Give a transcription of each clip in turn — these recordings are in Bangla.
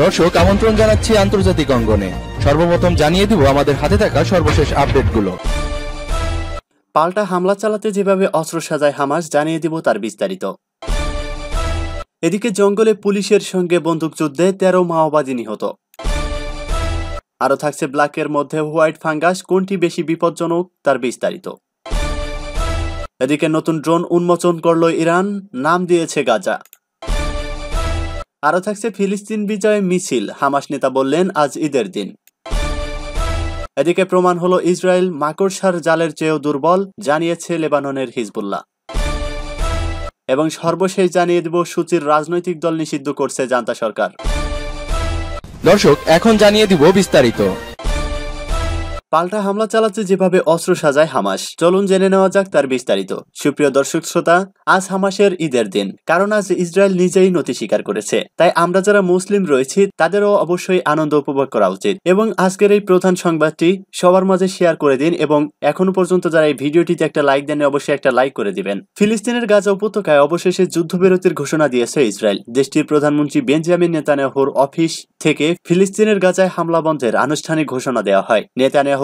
দর্শক আমন্ত্রণ জানাচ্ছি আন্তর্জাতিক অঙ্গনে। সর্বপ্রথম জানিয়ে দিব আমাদের হাতে থাকা সর্বশেষ আপডেটগুলো। পাল্টা হামলা চালাতে যেভাবে অস্ত্র সাজায় হামাস জানিয়ে দিব তার বিস্তারিত। এদিকে জঙ্গলে পুলিশের সঙ্গে বন্দুকযুদ্ধে তেরো মাওবাদী নিহত। আরও থাকছে ব্ল্যাকের মধ্যে হোয়াইট ফাঙ্গাস কোনটি বেশি বিপজ্জনক তার বিস্তারিত। এদিকে নতুন ড্রোন উন্মোচন করল ইরান, নাম দিয়েছে গাজা। আরও থাকছে ফিলিস্তিন বিজয় মিছিল, হামাস নেতা বললেন, আজ ঈদের দিন। এদিকে প্রমাণ হলো ইসরায়েল মাকড়সার জালের চেয়েও দুর্বল, জানিয়েছে লেবাননের হিজবুল্লাহ। এবং সর্বশেষ জানিয়ে দেব, সূচির রাজনৈতিক দল নিষিদ্ধ করছে জান্তা সরকার। দর্শক, এখন জানিয়ে দিব বিস্তারিত। পাল্টা হামলা চালাচ্ছে যেভাবে অস্ত্র সাজায় হামাস। চলুন জেনে নেওয়া যাক তার বিস্তারিত। সুপ্রিয় দর্শক শ্রোতা, আজ হামাসের ঈদের দিন। কারণ আজ ইসরায়েল নিজেই নতি স্বীকার করেছে। তাই আমরা যারা মুসলিম রয়েছি, তাদেরও অবশ্যই আনন্দ উপভোগ করা উচিত। এবং আজকের এই প্রধান সংবাদটি সবার মাঝে শেয়ার করে দিন এবং এখনও পর্যন্ত যারা এই ভিডিওটিতে একটা লাইক দেন অবশ্যই একটা লাইক করে দিবেন। ফিলিস্তিনের গাজা উপত্যকায় অবশেষে যুদ্ধবিরতির ঘোষণা দিয়েছে ইসরায়েল। দেশটির প্রধানমন্ত্রী বেঞ্জামিন নেতানিয়াহুর অফিস থেকে ফিলিস্তিনের গাজায় হামলা বন্ধের আনুষ্ঠানিক ঘোষণা দেওয়া হয়।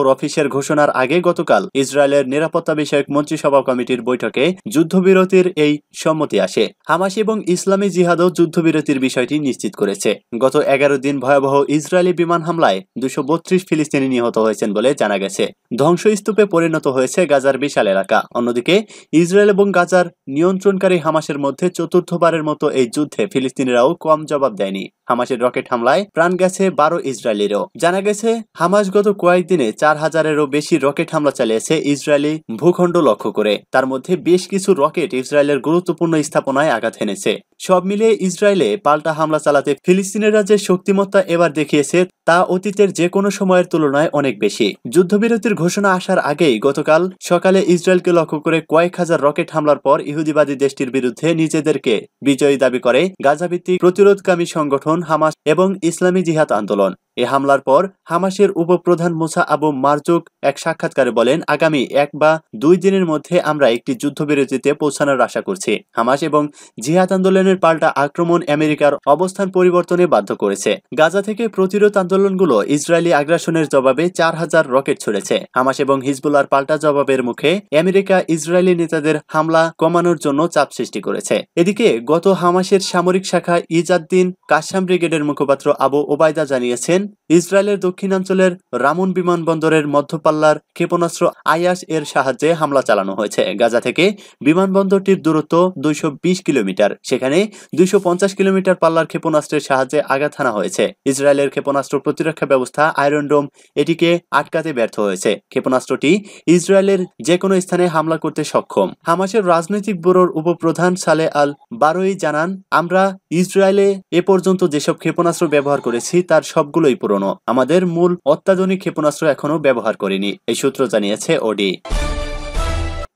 নেতানিয়াহুর অফিসের ঘোষণার আগে গতকাল ইসরায়েলের নিরাপত্তা বিষয়ক মন্ত্রিসভা কমিটির বৈঠকে যুদ্ধবিরতির এই সম্মতি আসে। হামাস এবং ইসলামী জিহাদও যুদ্ধবিরতির বিষয়টি নিশ্চিত করেছে। গত এগারো দিন ভয়াবহ ইসরায়েলি বিমান হামলায় দুশো বত্রিশ ফিলিস্তিনি নিহত হয়েছেন বলে জানা গেছে। ধ্বংসস্তূপে পরিণত হয়েছে গাজার বিশাল এলাকা। অন্যদিকে, ইসরায়েল এবং গাজার নিয়ন্ত্রণকারী হামাসের মধ্যে চতুর্থবারের মতো এই যুদ্ধে ফিলিস্তিনিরাও কম জবাব দেয়নি। হামাসের রকেট হামলায় প্রাণ গেছে বারো ইসরায়েলিরও। জানা গেছে, হামাস গত কয়েকদিনে চার হাজারেরও বেশি রকেট হামলা চালিয়েছে ইসরায়েলি ভূখণ্ড লক্ষ্য করে। তার মধ্যে বেশ কিছু রকেট ইসরায়েলের গুরুত্বপূর্ণ স্থাপনায় আঘাত এনেছে সব মিলিয়ে ইসরায়েলে পাল্টা হামলা চালাতে ফিলিস্তিনিরা যে শক্তিমত্তা এবার দেখিয়েছে তা অতীতের যে কোনো সময়ের তুলনায় অনেক বেশি। যুদ্ধবিরতির ঘোষণা আসার আগেই গতকাল সকালে ইসরায়েলকে লক্ষ্য করে কয়েক হাজার রকেট হামলার পর ইহুদিবাদী দেশটির বিরুদ্ধে নিজেদেরকে বিজয়ী দাবি করে গাজাভিত্তিক প্রতিরোধকামী সংগঠন হামাস এবং ইসলামী জিহাদ আন্দোলন। এ হামলার পর হামাসের উপপ্রধান মুসা আবু মারজুক এক সাক্ষাৎকারে বলেন, আগামী এক বা দুই দিনের মধ্যে আমরা একটি যুদ্ধবিরতিতে পৌঁছানোর আশা করছি। হামাস এবং জিহাদ আন্দোলনের পাল্টা আক্রমণ আমেরিকার অবস্থান পরিবর্তনে বাধ্য করেছে। গাজা থেকে প্রতিরোধ আন্দোলনগুলো ইসরায়েলি আগ্রাসনের জবাবে চার হাজার রকেট ছুড়েছে। হামাস এবং হিজবুলার পাল্টা জবাবের মুখে আমেরিকা ইসরায়েলি নেতাদের হামলা কমানোর জন্য চাপ সৃষ্টি করেছে। এদিকে গত হামাসের সামরিক শাখা ইজাদ্দিন কাশাম ব্রিগেডের মুখপাত্র আবু ওবায়দা জানিয়েছেন ইসরায়েলের দক্ষিণাঞ্চলের রামুন বিমানবন্দরের মধ্যপাল্লার ক্ষেপণাস্ত্র আয়াস এর সাহায্যে হামলা চালানো হয়েছে। গাজা থেকে বিমানবন্দরটির দূরত্ব দুইশো কিলোমিটার। সেখানে দুইশো কিলোমিটার পাল্লার ক্ষেপণাস্ত্রের সাহায্যে আঘাত হানা হয়েছে। ইসরায়েলের ক্ষেপণাস্ত্র প্রতিরক্ষা ব্যবস্থা আয়রন ডোম এটিকে আটকাতে ব্যর্থ হয়েছে। ক্ষেপণাস্ত্রটি ইসরায়েলের যে কোনো স্থানে হামলা করতে সক্ষম। হামাসের রাজনৈতিক ব্যুরোর উপপ্রধান সালে আল বারোই জানান, আমরা ইসরায়েলে এ পর্যন্ত যেসব ক্ষেপণাস্ত্র ব্যবহার করেছি, তার সবগুলোই পুরনো। আমাদের মূল অত্যাধুনিক ক্ষেপণাস্ত্র এখনও ব্যবহার করেনি, এই সূত্র জানিয়েছে ওডি।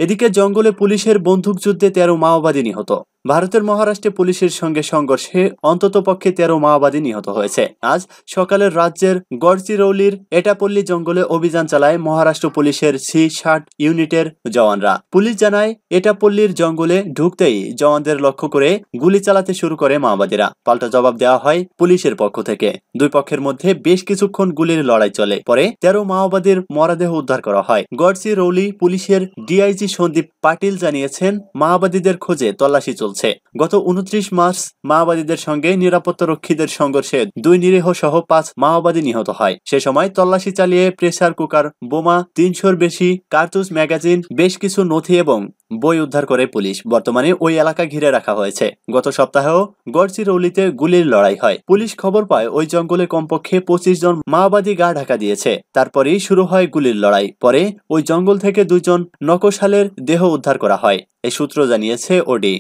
এদিকে জঙ্গলে পুলিশের বন্দুকযুদ্ধে তেরো মাওবাদী নিহত। ভারতের মহারাষ্ট্রে পুলিশের সঙ্গে সংঘর্ষে অন্ততপক্ষে তেরো মাওবাদী নিহত হয়েছে। আজ সকালে রাজ্যের গড়চিরৌলির এটাপল্লী জঙ্গলে অভিযান চালায় মহারাষ্ট্র পুলিশের সি ষাট ইউনিটের জওয়ানরা। পুলিশ জানায়, এটাপল্লীর জঙ্গলে ঢুকতেই জওয়ানদের লক্ষ্য করে গুলি চালাতে শুরু করে মাওবাদীরা। পাল্টা জবাব দেওয়া হয় পুলিশের পক্ষ থেকে। দুই পক্ষের মধ্যে বেশ কিছুক্ষণ গুলির লড়াই চলে। পরে তেরো মাওবাদীর মরাদেহ উদ্ধার করা হয়। গড়চিরৌলি পুলিশের ডিআইজি সন্দীপ পাটিল জানিয়েছেন, মাওবাদীদের খোঁজে তল্লাশি চলছে। চলছে। গত উনত্রিশ মার্চ মাওবাদীদের সঙ্গে নিরাপত্তা রক্ষীদের সংঘর্ষে দুই নিরীহ সহ পাঁচ মাওবাদী নিহত হয়। সে সময় তল্লাশি চালিয়ে প্রেসার কুকার, বোমা, তিনশোর বেশি কার্তুজ ম্যাগাজিন, বেশ কিছু নথি এবং বই উদ্ধার করে পুলিশ। বর্তমানে ওই এলাকা ঘিরে রাখা হয়েছে। গত সপ্তাহেও গড়চিরৌলিতে গুলির লড়াই হয়। পুলিশ খবর পায়, ওই জঙ্গলে কমপক্ষে পঁচিশ জন মাওবাদী গা ঢাকা দিয়েছে। তারপরেই শুরু হয় গুলির লড়াই। পরে ওই জঙ্গল থেকে দুইজন নকশালের দেহ উদ্ধার করা হয়। এই সূত্র জানিয়েছে ওডি।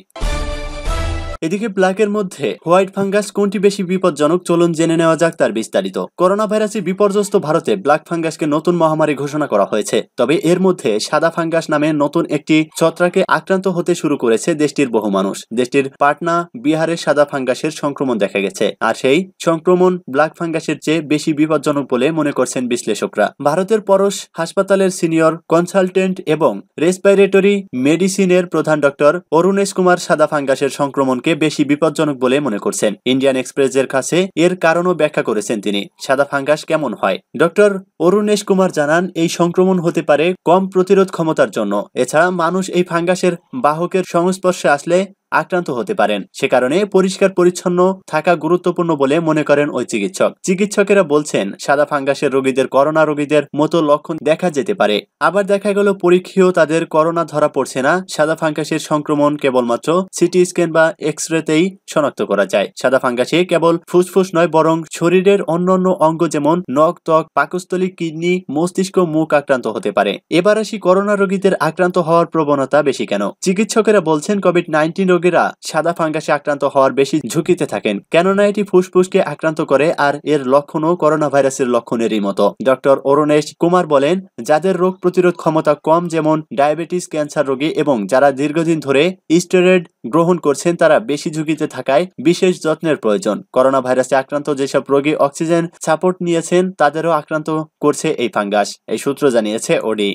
এদিকে ব্ল্যাকের মধ্যে হোয়াইট ফাঙ্গাস কোনটি বেশি বিপজ্জনক চলুন জেনে নেওয়া যাক তার বিস্তারিত। করোনা ভাইরাসে বিপর্যস্ত ভারতে ব্ল্যাক ফাঙ্গাসকে নতুন মহামারী ঘোষণা করা হয়েছে। তবে এর মধ্যে সাদা ফাঙ্গাস নামে নতুন একটি ছত্রাকে আক্রান্ত হতে শুরু করেছে দেশটির বহু মানুষ। দেশটির পাটনা বিহারের সাদা ফাঙ্গাসের সংক্রমণ দেখা গেছে। আর সেই সংক্রমণ ব্ল্যাক ফাঙ্গাসের চেয়ে বেশি বিপজ্জনক বলে মনে করছেন বিশ্লেষকরা। ভারতের পরশ হাসপাতালের সিনিয়র কনসালটেন্ট এবং রেসপাইরেটরি মেডিসিনের প্রধান ডক্টর অরুণেশ কুমার সাদা ফাঙ্গাসের সংক্রমণকে বেশি বিপজ্জনক বলে মনে করছেন। ইন্ডিয়ান এক্সপ্রেসের কাছে এর কারণও ব্যাখ্যা করেছেন তিনি। সাদা ফাঙ্গাস কেমন হয়? ডক্টর অরুণেশ কুমার জানান, এই সংক্রমণ হতে পারে কম প্রতিরোধ ক্ষমতার জন্য। এছাড়া মানুষ এই ফাঙ্গাসের বাহকের সংস্পর্শে আসলে আক্রান্ত হতে পারেন। সে কারণে পরিষ্কার পরিচ্ছন্ন থাকা গুরুত্বপূর্ণ বলে মনে করেন ওই চিকিৎসক। চিকিৎসকেরা বলছেন, সাদা ফাঙ্গাসের রোগীদের, করোনা রোগীদের মতো লক্ষণ দেখা যেতে পারে। আবার দেখা গেল পরীক্ষেও তাদের করোনা ধরা পড়ছে না। সাদা ফাঙ্গাসের সংক্রমণ কেবলমাত্র সিটি স্ক্যান বা এক্স রেতেই শনাক্ত করা যায়। সাদা ফাঙ্গাসে কেবল ফুসফুস নয়, বরং শরীরের অন্যান্য অঙ্গ যেমন নখ, ত্বক, পাকস্থলী, কিডনি, মস্তিষ্ক, মুখ আক্রান্ত হতে পারে। এবার আসি করোনা রোগীদের আক্রান্ত হওয়ার প্রবণতা বেশি কেন? চিকিৎসকেরা বলছেন কোভিড নাইন্টিন রোগীরা সাদা ফাঙ্গাসে আক্রান্ত হওয়ার বেশি ঝুঁকিতে থাকেন। কেননা এটি ফুসফুসকে আক্রান্ত করে আর এর লক্ষণও করোনা ভাইরাসের লক্ষণেরই মতো। ডক্টর অরুণেশ কুমার বলেন, যাদের রোগ প্রতিরোধ ক্ষমতা কম যেমন ডায়াবেটিস, ক্যান্সার রোগী এবং যারা দীর্ঘদিন ধরে স্টেরয়েড গ্রহণ করছেন, তারা বেশি ঝুঁকিতে থাকায় বিশেষ যত্নের প্রয়োজন। করোনা ভাইরাসে আক্রান্ত যেসব রোগী অক্সিজেন সাপোর্ট নিয়েছেন, তাদেরও আক্রান্ত করছে এই ফাঙ্গাস। এই সূত্র জানিয়েছে ওডি।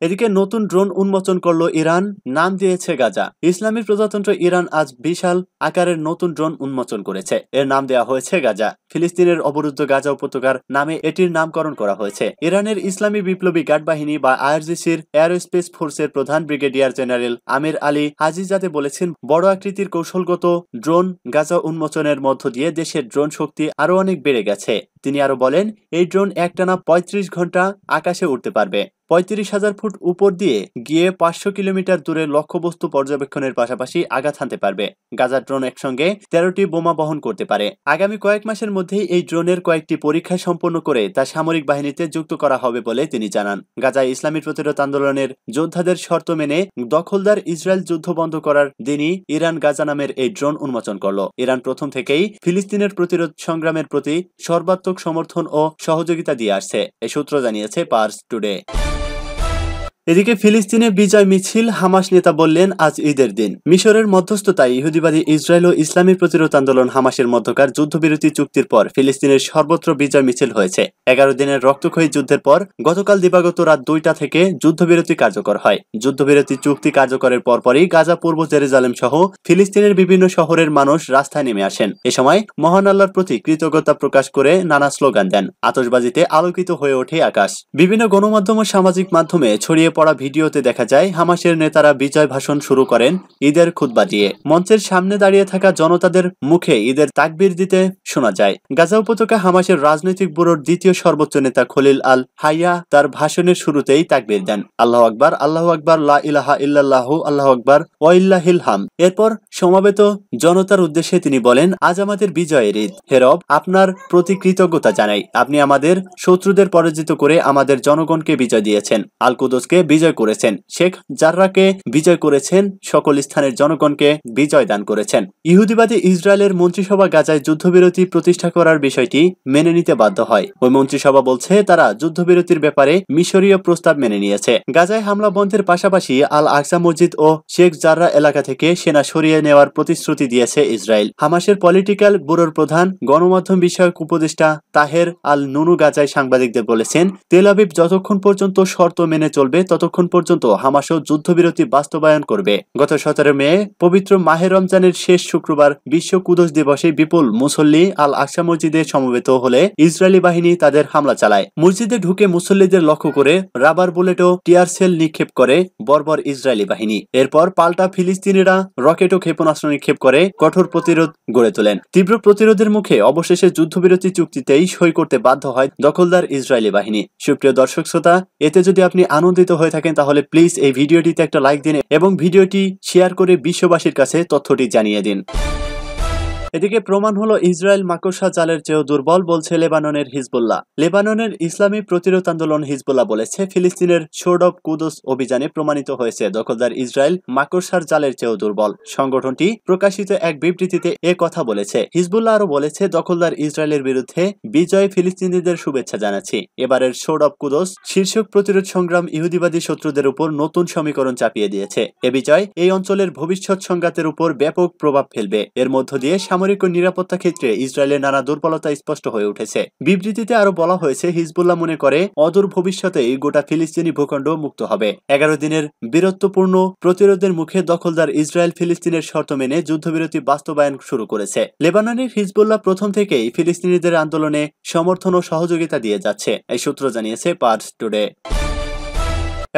এদিকে নতুন ড্রোন উন্মোচন করল ইরান, নাম দিয়েছে গাজা। ইসলামী প্রজাতন্ত্র ইরান আজ বিশাল আকারের নতুন ড্রোন উন্মোচন করেছে। এর নাম দেওয়া হয়েছে গাজা। ফিলিস্তিনের অবরুদ্ধ গাজা উপত্যকার নামে এটির নামকরণ করা হয়েছে। ইরানের ইসলামী বিপ্লবী গার্ড বাহিনী বা আইআরজিসির এয়ারোস্পেস ফোর্সের প্রধান brigadier general Amir Ali Hajizadeh বলেছেন, বড় আকৃতির কৌশলগত ড্রোন গাজা উন্মোচনের মধ্য দিয়ে দেশের ড্রোন শক্তি আরও অনেক বেড়ে গেছে। তিনি আরও বলেন, এই ড্রোন একটানা পঁয়ত্রিশ ঘণ্টা আকাশে উঠতে পারবে। পঁয়ত্রিশ হাজার ফুট উপর দিয়ে গিয়ে পাঁচশো কিলোমিটার দূরে লক্ষ্যবস্তু পর্যবেক্ষণের পাশাপাশি আঘাত হানতে পারবে। গাজার ড্রোন একসঙ্গে তেরোটি বোমা বহন করতে পারে। আগামী কয়েক মাসের মধ্যেই এই ড্রোনের কয়েকটি পরীক্ষা সম্পন্ন করে তা সামরিক বাহিনীতে যুক্ত করা হবে বলে তিনি জানান। গাজায় ইসলামী প্রতিরোধ আন্দোলনের যোদ্ধাদের শর্ত মেনে দখলদার ইসরায়েল যুদ্ধ বন্ধ করার দিনই ইরান গাজা নামের এই ড্রোন উন্মোচন করল। ইরান প্রথম থেকেই ফিলিস্তিনের প্রতিরোধ সংগ্রামের প্রতি সর্বাত্মক সমর্থন ও সহযোগিতা দিয়ে আসছে এই সূত্র জানিয়েছে পার্স টুডে। এদিকে ফিলিস্তিনে বিজয় মিছিল হামাস নেতা বললেন, আজ ঈদের দিন। মিশরের মধ্যস্থতায় ইহুদিবাদী ইসরায়েল ও ইসলামী প্রতিরোধ আন্দোলন হামাসের মধ্যকার যুদ্ধবিরতি চুক্তির পর ফিলিস্তিনের সর্বত্র বিজয় মিছিল হয়েছে। এগারো দিনের রক্তক্ষয়ী যুদ্ধের পর গতকাল দিবাগত রাত দুইটা থেকে যুদ্ধবিরতি কার্যকর হয়। যুদ্ধবিরতি চুক্তি কার্যকরের পরপরই গাজা, পূর্ব জেরুজালেম সহ ফিলিস্তিনের বিভিন্ন শহরের মানুষ রাস্তায় নেমে আসেন। এ সময় মহান আল্লাহর প্রতি কৃতজ্ঞতা প্রকাশ করে নানা স্লোগান দেন। আতশবাজিতে আলোকিত হয়ে ওঠে আকাশ। বিভিন্ন গণমাধ্যম ও সামাজিক মাধ্যমে ছড়িয়ে পড়া ভিডিওতে দেখা যায়, হামাসের নেতারা বিজয় ভাষণ শুরু করেন ঈদের খুতবা দিয়ে। মঞ্চের সামনে দাঁড়িয়ে থাকা জনতাদের মুখে ঈদের তাকবির দিতে শোনা যায়। গাজা উপত্যকা হামাসের রাজনৈতিক ব্যুরোর দ্বিতীয় সর্বোচ্চ নেতা খলিল আল হাইয়া তার ভাষণের শুরুতেই তাকবির দেন। আল্লাহ আকবার আল্লাহ আকবার, লা ইলাহা ইল্লাল্লাহ, আল্লাহ আকবার, ওয়াইল্লাহিল হাম এরপর সমাবেত জনতার উদ্দেশ্যে তিনি বলেন, আজ আমাদের বিজয়ের ঈদ। হেরব আপনার প্রতি কৃতজ্ঞতা জানাই। আপনি আমাদের শত্রুদের পরাজিত করে আমাদের জনগণকে বিজয় দিয়েছেন। আল কুদসকে বিজয় করেছেন। শেখ জাররাকে বিজয় করেছেন, সকল স্থানের জনগণকে বিজয় দান করেছেন। ইহুদিবাদী ইসরায়েলের মন্ত্রিসভা গাজায় যুদ্ধবিরতি প্রতিষ্ঠা করার বিষয়টি মেনে নিতে বাধ্য হয়। ওই মন্ত্রিসভা বলছে, তারা যুদ্ধবিরতির ব্যাপারে মিশরীয় প্রস্তাব মেনে নিয়েছে। গাজায় হামলা বন্ধের পাশাপাশি আল আকসা মসজিদ ও শেখ জাররা এলাকা থেকে সেনা সরিয়ে নেওয়ার প্রতিশ্রুতি দিয়েছে ইসরায়েল। হামাসের পলিটিক্যাল ব্যুরোর প্রধান, গণমাধ্যম বিষয়ক উপদেষ্টা তাহের আল নুনু গাজায় সাংবাদিকদের বলেছেন, তেল আবিব যতক্ষণ পর্যন্ত শর্ত মেনে চলবে ততক্ষণ পর্যন্ত হামাসও যুদ্ধবিরতি বাস্তবায়ন করবে। গত সতেরো মে, পবিত্র মাহে রমজানের শেষ শুক্রবার বিশ্ব কুদস দিবসে বিপুল মুসল্লি আল আকসা মসজিদে সমবেত হলে ইসরায়েলি বাহিনী তাদের হামলা চালায়। মসজিদে ঢুকে মুসল্লিদের লক্ষ্য করে রাবার বুলেট ও টিয়ার সেল নিক্ষেপ করে বর্বর ইসরায়েলি বাহিনী। এরপর পাল্টা ফিলিস্তিনিরা রকেট ও ক্ষেপণাস্ত্র নিক্ষেপ করে কঠোর প্রতিরোধ গড়ে তোলেন। তীব্র প্রতিরোধের মুখে অবশেষে যুদ্ধবিরতি চুক্তিতেই সই করতে বাধ্য হয় দখলদার ইসরায়েলি বাহিনী। সুপ্রিয় দর্শক শ্রোতা এতে যদি আপনি আনন্দিত হয়ে থাকেন, তাহলে প্লিজ এই ভিডিওটিতে একটা লাইক দিন এবং ভিডিওটি শেয়ার করে বিশ্ববাসীর কাছে তথ্যটি জানিয়ে দিন। এদিকে প্রমাণ হলো ইসরায়েল মাকড়সা জালের চেয়েও দুর্বল বলছে লেবাননের হিজবুল্লাহ। লেবাননের ইসলামী প্রতিরোধ আন্দোলন হিজবুল্লাহ বলেছে, ফিলিস্তিনের শোর্ড অব কুদস অভিযানে প্রমাণিত হয়েছে, দখলদার ইসরায়েল মাকড়সার জালের চেয়েও দুর্বল। সংগঠনটি প্রকাশিত এক বিবৃতিতে এ কথা বলেছে। হিজবুল্লাহ আরও বলেছে, দখলদার ইসরায়েলের বিরুদ্ধে বিজয় ফিলিস্তিনিদের শুভেচ্ছা জানাচ্ছি। এবারের শোর্ড অব কুদস শীর্ষক প্রতিরোধ সংগ্রাম ইহুদিবাদী শত্রুদের উপর নতুন সমীকরণ চাপিয়ে দিয়েছে। এ বিজয় এই অঞ্চলের ভবিষ্যৎ সংঘাতের উপর ব্যাপক প্রভাব ফেলবে। এর মধ্য দিয়ে সামরিক ও নিরাপত্তা ক্ষেত্রে ইসরায়েলের নানা দুর্বলতা স্পষ্ট হয়ে উঠেছে। বিবৃতিতে আরও বলা হয়েছে, হিজবুল্লাহ মনে করে, অদূর ভবিষ্যতেই গোটা ফিলিস্তিনি ভূখণ্ড মুক্ত হবে। এগারো দিনের বীরত্বপূর্ণ প্রতিরোধের মুখে দখলদার ইসরায়েল ফিলিস্তিনের শর্ত মেনে যুদ্ধবিরতি বাস্তবায়ন শুরু করেছে। লেবাননের হিজবুল্লাহ প্রথম থেকেই ফিলিস্তিনিদের আন্দোলনে সমর্থন ও সহযোগিতা দিয়ে যাচ্ছে, এই সূত্র জানিয়েছে পার্স টুডে।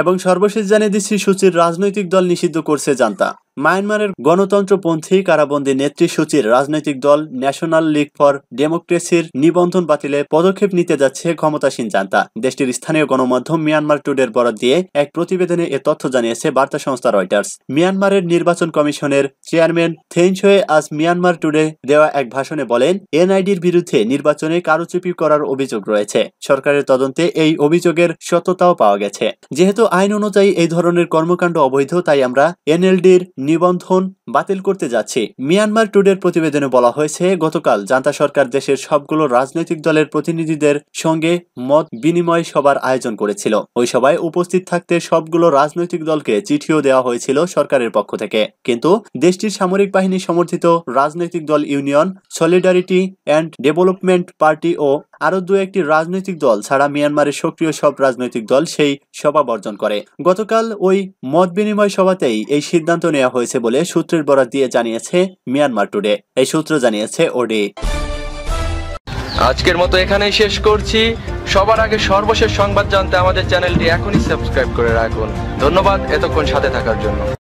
এবং সর্বশেষ জানিয়ে দিচ্ছি, সূচির রাজনৈতিক দল নিষিদ্ধ করছে জান্তা। মায়ানমারের গণতন্ত্রপন্থী কারাবন্দী নেত্রী সূচির রাজনৈতিক দল ন্যাশনাল লীগ ফর ডেমোক্রেসির নিবন্ধন বাতিলে পদক্ষেপ নিতে যাচ্ছে ক্ষমতাসীন জান্তা। দেশটির স্থানীয় গণমাধ্যম মিয়ানমার টুডের বরাদ দিয়ে এক প্রতিবেদনে এ তথ্য জানিয়েছে বার্তা সংস্থা রয়টার্স। মিয়ানমারের নির্বাচন কমিশনের চেয়ারম্যান থেইনশোয়ে আজ মিয়ানমার টুডে দেওয়া এক ভাষণে বলেন, এনআইডির বিরুদ্ধে নির্বাচনে কারুচুপি করার অভিযোগ রয়েছে। সরকারের তদন্তে এই অভিযোগের সত্যতাও পাওয়া গেছে। যেহেতু আইন অনুযায়ী এই ধরনের কর্মকাণ্ড অবৈধ, তাই আমরা এনএলডির নিবন্ধন বাতিল করতে যাচ্ছে। মিয়ানমার টুডের প্রতিবেদনে বলা হয়েছে, গতকাল জান্তা সরকার দেশের সবগুলো রাজনৈতিক দলের প্রতিনিধিদের সঙ্গে মত বিনিময় সভার আয়োজন করেছিল। ওই সভায় উপস্থিত থাকতে সবগুলো রাজনৈতিক দলকে চিঠিও দেওয়া হয়েছিল সরকারের পক্ষ থেকে। কিন্তু দেশটির সামরিক বাহিনী সমর্থিত রাজনৈতিক দল union, solidarity and development party ও আরও দু একটি রাজনৈতিক দল ছাড়া মিয়ানমারের সক্রিয় সব রাজনৈতিক দল সেই সভা বর্জন করে। গতকাল ওই মত বিনিময় সভাতেই এই সিদ্ধান্ত নেওয়া হয়েছে বলে সূত্রের বরাত দিয়ে জানিয়েছে মিয়ানমার টুডে। এই সূত্র জানিয়েছে ওডি। আজকের মতো এখানেই শেষ করছি। সবার আগে সর্বশেষ সংবাদ জানতে আমাদের চ্যানেলটি এখনই সাবস্ক্রাইব করে রাখুন। ধন্যবাদ এতক্ষণ সাথে থাকার জন্য।